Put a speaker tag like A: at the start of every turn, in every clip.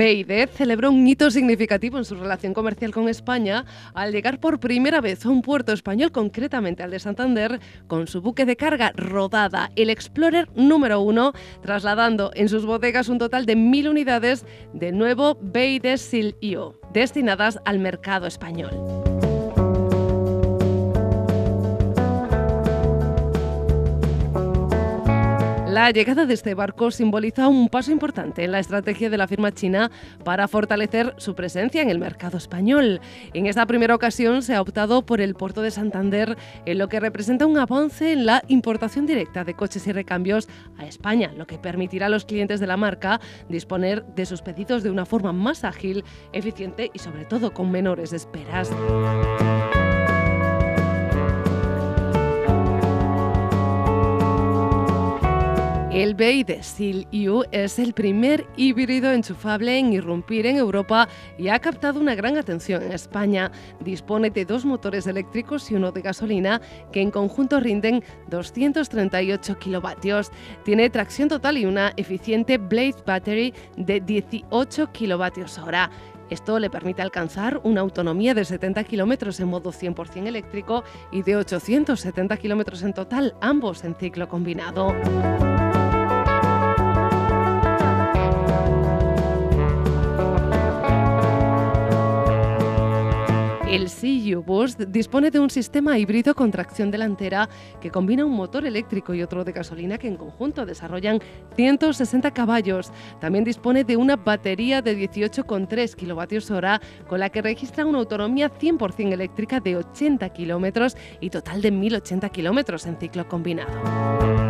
A: BID celebró un hito significativo en su relación comercial con España al llegar por primera vez a un puerto español, concretamente al de Santander, con su buque de carga rodada, el Explorer número 1, trasladando en sus bodegas un total de mil unidades de nuevo BID Seal IO, destinadas al mercado español. La llegada de este barco simboliza un paso importante en la estrategia de la firma china para fortalecer su presencia en el mercado español. En esta primera ocasión se ha optado por el puerto de Santander, en lo que representa un avance en la importación directa de coches y recambios a España, lo que permitirá a los clientes de la marca disponer de sus pedidos de una forma más ágil, eficiente y sobre todo con menores esperas. El BYD Seal U es el primer híbrido enchufable en irrumpir en Europa y ha captado una gran atención en España. Dispone de dos motores eléctricos y uno de gasolina que en conjunto rinden 238 kilovatios. Tiene tracción total y una eficiente Blade Battery de 18 kilovatios hora. Esto le permite alcanzar una autonomía de 70 kilómetros en modo 100% eléctrico y de 870 kilómetros en total, ambos en ciclo combinado. El CU Boost dispone de un sistema híbrido con tracción delantera que combina un motor eléctrico y otro de gasolina que en conjunto desarrollan 160 caballos. También dispone de una batería de 18,3 kWh con la que registra una autonomía 100% eléctrica de 80 km y total de 1080 km en ciclo combinado.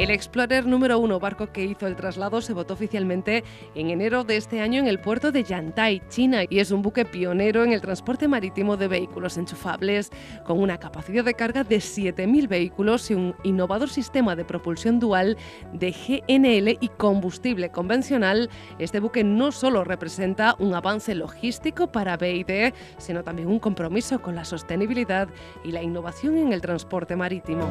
A: El Explorer número 1, barco que hizo el traslado, se votó oficialmente en enero de este año en el puerto de Yantai, China, y es un buque pionero en el transporte marítimo de vehículos enchufables, con una capacidad de carga de 7.000 vehículos y un innovador sistema de propulsión dual de GNL y combustible convencional. Este buque no solo representa un avance logístico para BID, sino también un compromiso con la sostenibilidad y la innovación en el transporte marítimo.